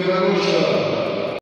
pela nossa